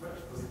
Right.